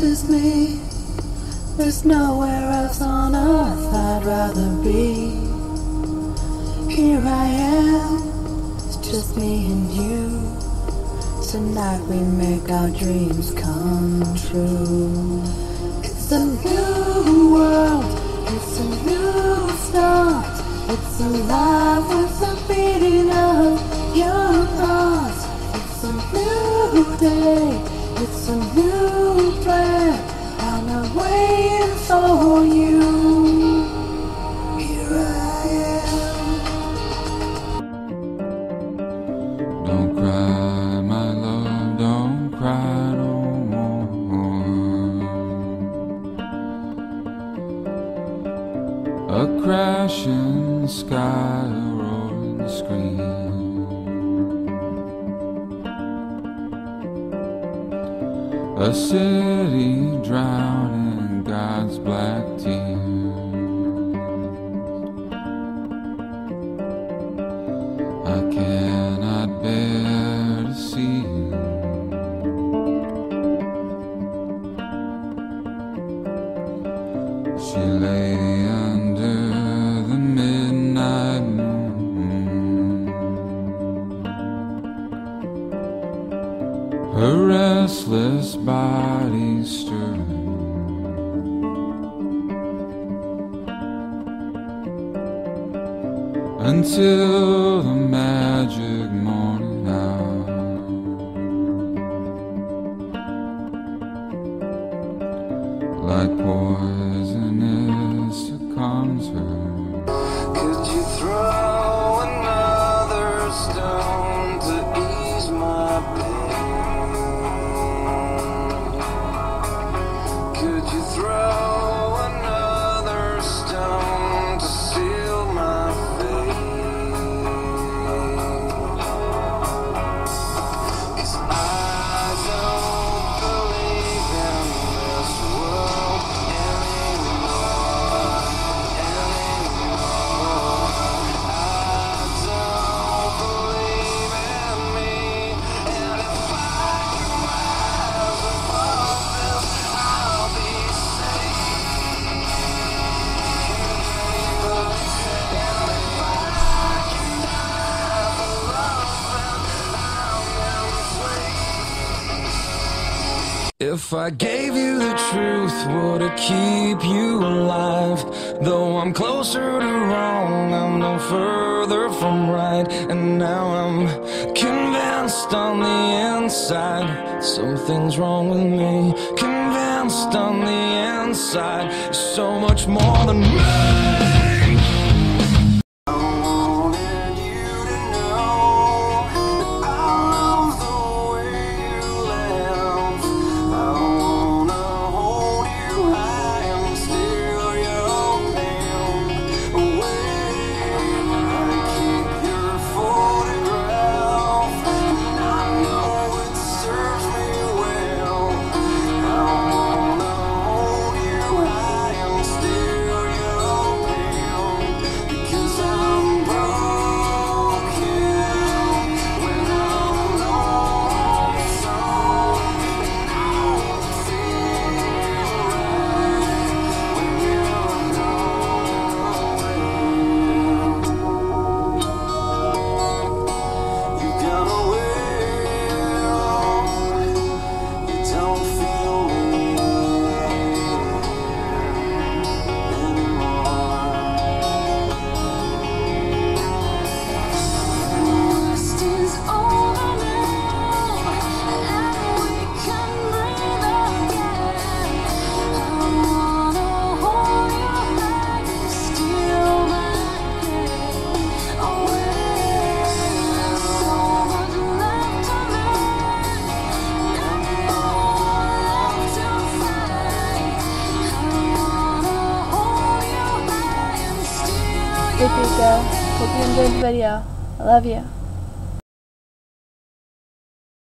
There's nowhere else on earth I'd rather be. Here I am, it's just me and you. Tonight we make our dreams come true. It's a new world, it's a new start. It's alive with the beating of your heart. It's a new day, it's a new you. Here I am. Don't cry, my love, don't cry no more. A crashing sky, a roaring scream. A city drowning black tears. I cannot bear to see you. She lay under the midnight moon. Her restless body until the magic morning hour. Like poisonous it calms her. Could you throw If I gave you the truth, would it keep you alive? Though I'm closer to wrong, I'm no further from right. And now I'm convinced on the inside, something's wrong with me. Convinced on the inside, so much more than me. Hope you enjoyed the video. I love you.